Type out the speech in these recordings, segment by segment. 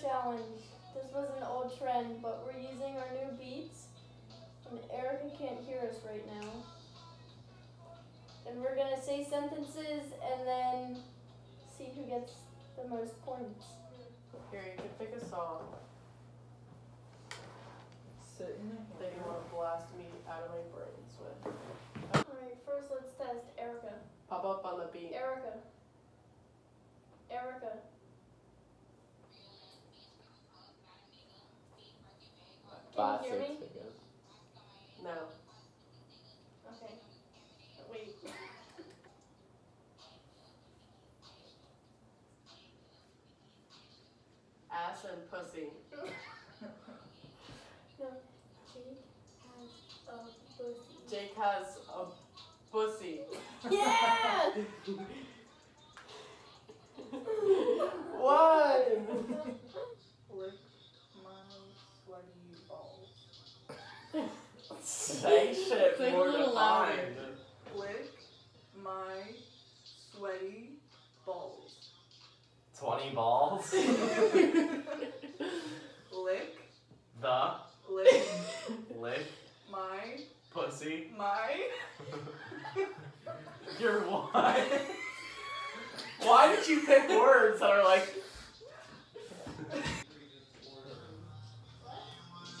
Challenge. This was an old trend, but we're using our new beats. And Erica can't hear us right now. And we're gonna say sentences and then see who gets the most points. Here, you can pick a song Sitting that you want to blast me out of my brains with. Alright, first let's test Erica. Pop up on the beat. Erica. Erica. Can you hear me? No. Okay. Wait. Ass and pussy. No. Jake has a pussy. Jake has a pussy. Yeah! One! Lick my sweaty balls. Say shit Click more little defined. Lick my sweaty balls. 20 balls. Lick, the lick lick my, pussy. my. You're what? Why did you pick words that are like.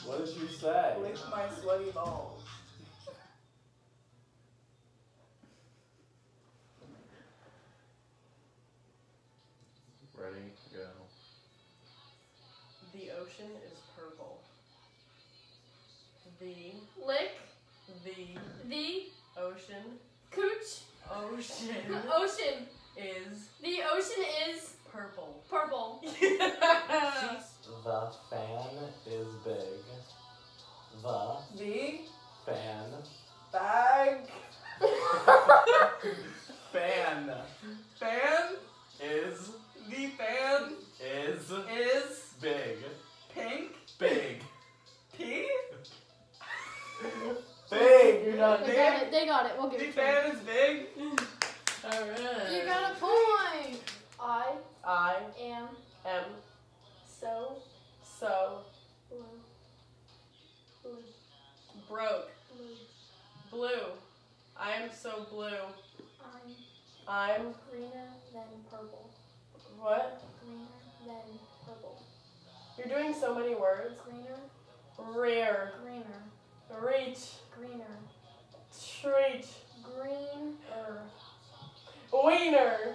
What did you say? Lick my sweaty balls. The ocean. Cooch. Ocean. Ocean. is The ocean is so many words. Greener. Rear. Greener. Reach. Greener. Treat. Greener. Wiener.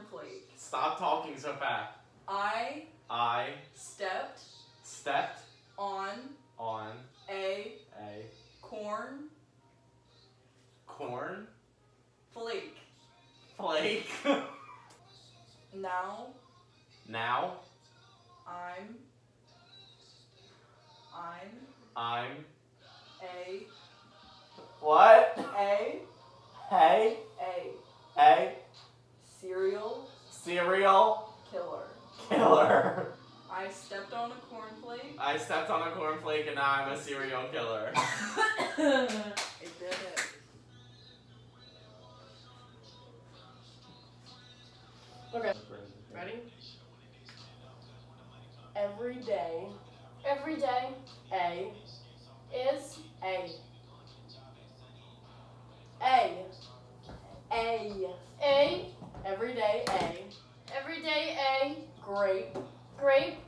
cornflake. Stop talking so fast. I I is A. A. A. a. Every day, A. Every day a. Grape. Grape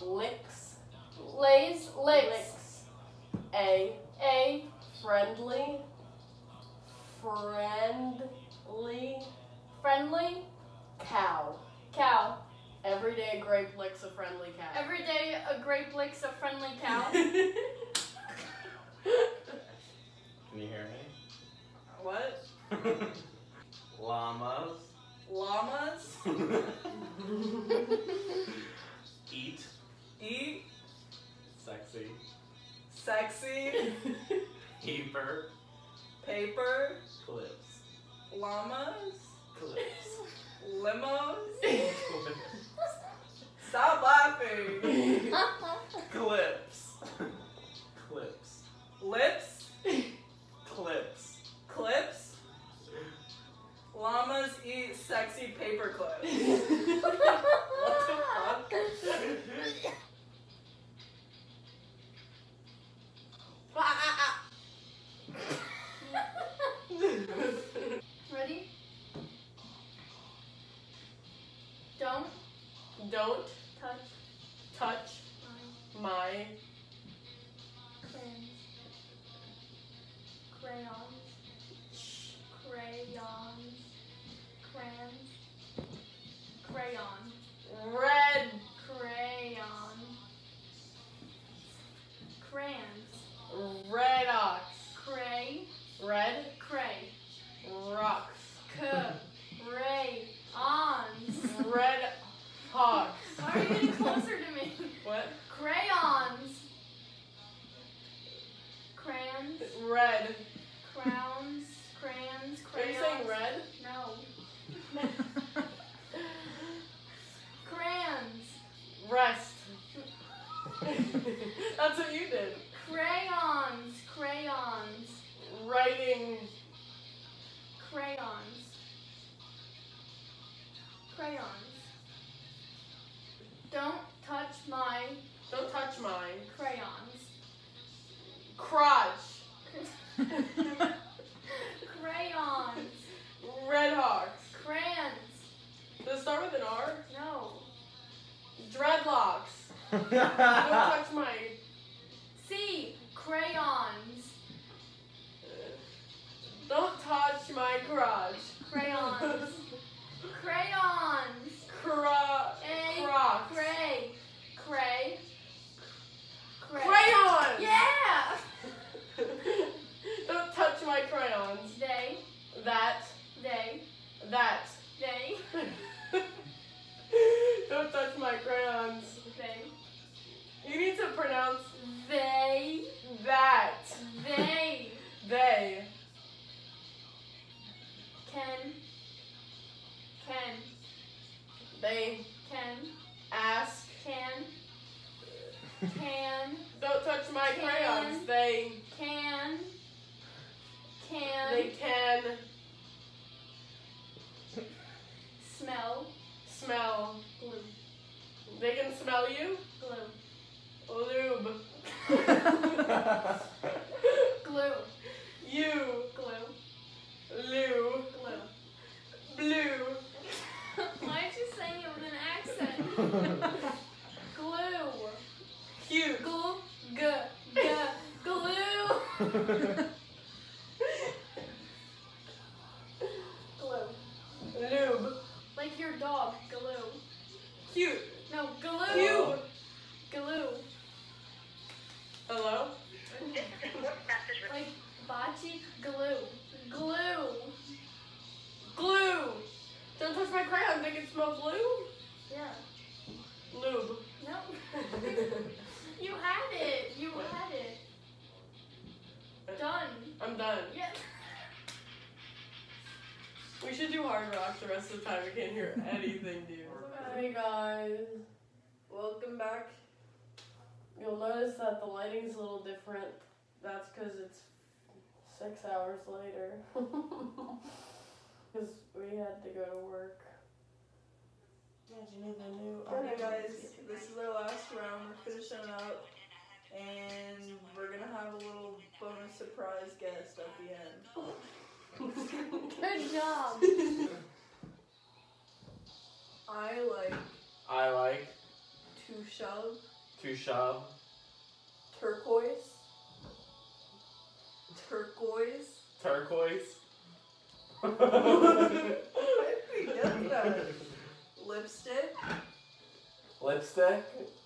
Licks. lays licks. A. A. Friendly. Friendly. Friendly Cow. cow. Every day, a grape licks a friendly cow. Every day a grape licks a friendly cow. What? Llamas. Llamas Eat. eat Sexy. sexy Keeper. paper. Clips. Llamas Clips. limos. Stop laughing. Clips. Don't Don't touch touch my my crayons. Crayons. Crayons. Crayons. Crayon. red Crayon. Crayons. red ox. Cray. Red Cray. rocks. They can smell you. Glue. Lube. Glue. you. Glue. Lou. Glue. Blue. Why aren't you saying it with an accent? Glue. Cute. Glue. G. G. Glue. Glue. Lube. Like your dog. Glue. Cute. No, glue. Cute. Glue. Hello? Like bocce. Glue. Glue. Glue. Don't touch my crayons. They can smell glue. Yeah. Lube. No. You had it. You had it. Uh, Done. I'm done. Yeah. We should do hard rock the rest of the time. We can't hear anything, dude. Hey guys, welcome back. You'll notice that the lighting's a little different. That's because it's six hours later. Because we had to go to work. Did you need the new? Okay, guys, this is our last round. We're finishing up, and we're gonna have a little bonus surprise guest at the end. Good job. I like I like to shove to shove turquoise, turquoise. turquoise. He does that. Lipstick Lipstick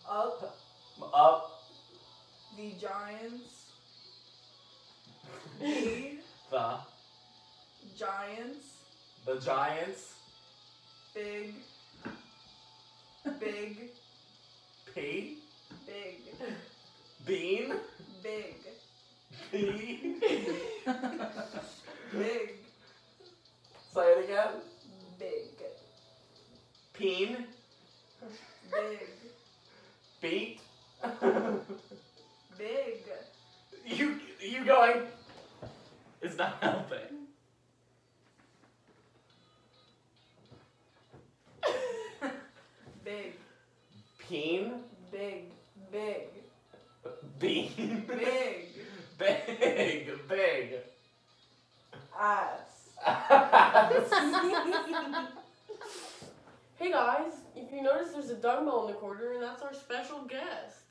up up the giants. Giants. the giants. Big. Big. P Big. bean Big. P. Big. Say it again. Big. Peen Big. beat. Big. you you going? Our special guest.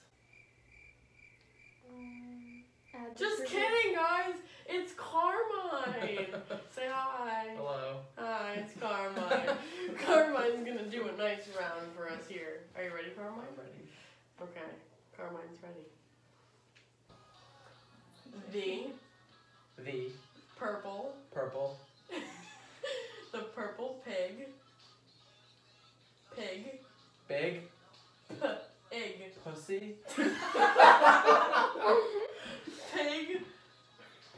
Just kidding, guys. It's Carmine. Say hi. Hello. Hi, it's Carmine. Carmine's gonna do a nice round for us here. Are you ready, Carmine? ready. Okay, Carmine's ready. The The purple, purple the purple pig, pig, big pussy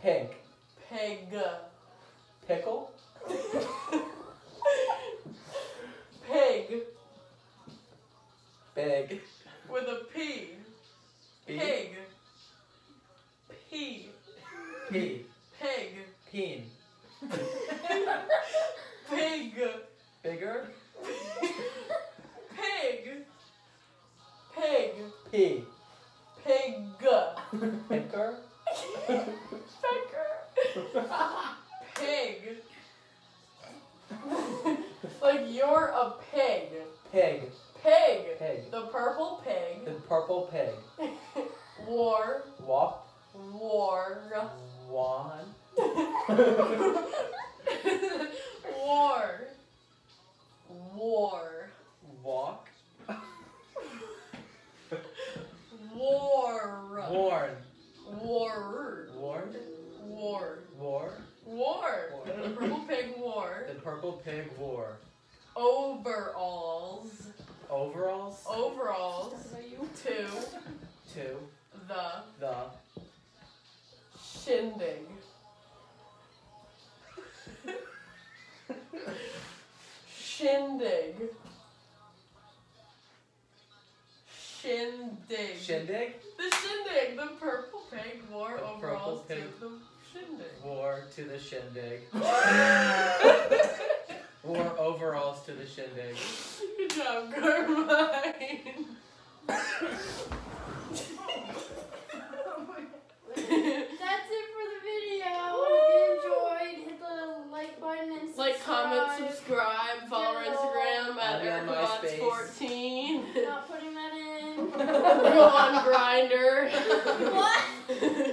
pig, pink pickle? Pig. Big with a P, B pig, P, P. Pig, peen. Pig, bigger war. War. Walk. War. Worn war. Worn war. War? War. The purple pig wore the purple pig wore overalls. Overalls? Overalls. To to the the shindig shindig shindig shindig The shindig. The purple pig wore The overalls to the shindig. wore to the shindig wore overalls to the shindig Good job, Carmine. That's it for the video. Hope you enjoyed. Hit the like button and subscribe. like, comment, subscribe, follow our Instagram at I'll be on MySpace. EricaBots14. Not putting that in. Go on Grindr. what?